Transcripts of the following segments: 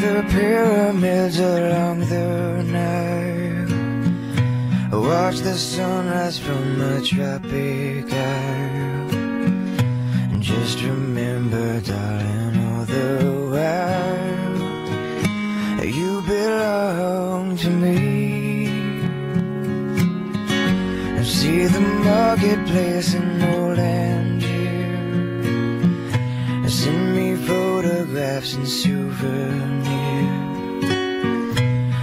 pyramids along the Nile. Watch the sunrise from the tropic isle. And just remember, darling, all the while, you belong to me. And see the marketplace in photographs and souvenirs.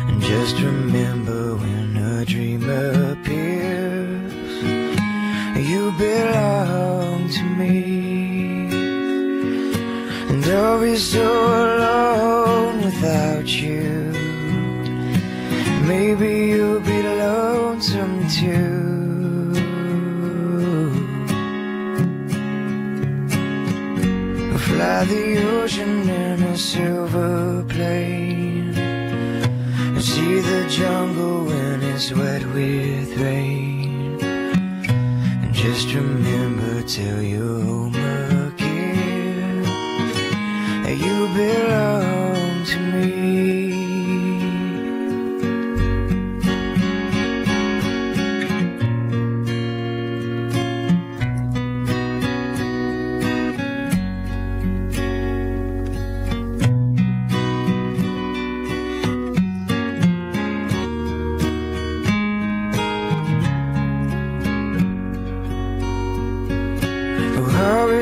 And just remember when a dream appears, you belong to me. And I'll be so alone without you. Maybe you'll be lonesome too. Fly the ocean in a silver plane. And see the jungle when it's wet with rain. And just remember till you're home again You belong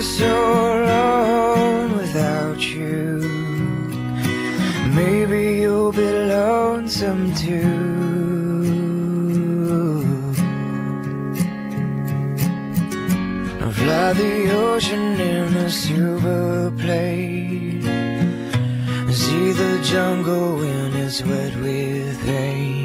so alone without you. Maybe you'll be lonesome too. I'll fly the ocean in a silver plane. See the jungle when it's wet with rain.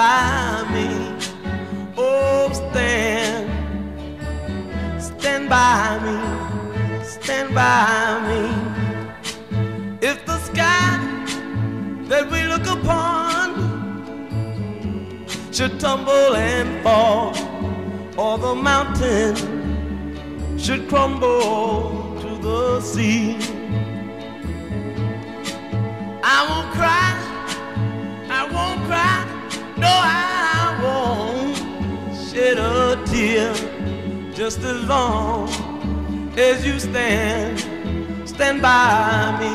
By me. Oh, stand, stand by me. Stand by me. If the sky that we look upon should tumble and fall, or the mountain should crumble to the sea. I won't cry, just as long as you stand, stand by me.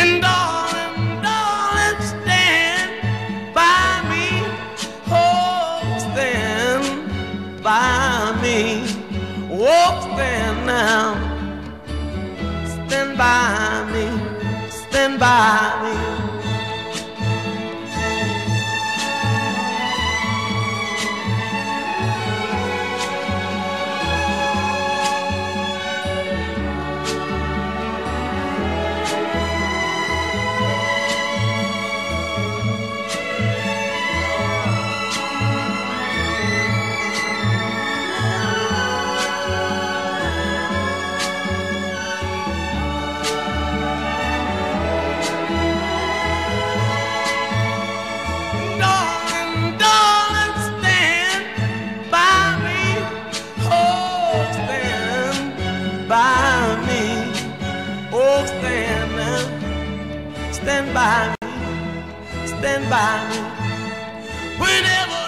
And darling, darling, stand by me. Oh, stand by me. Oh, stand now. Stand by me. Stand by me. Stand by me. Stand by me. Whenever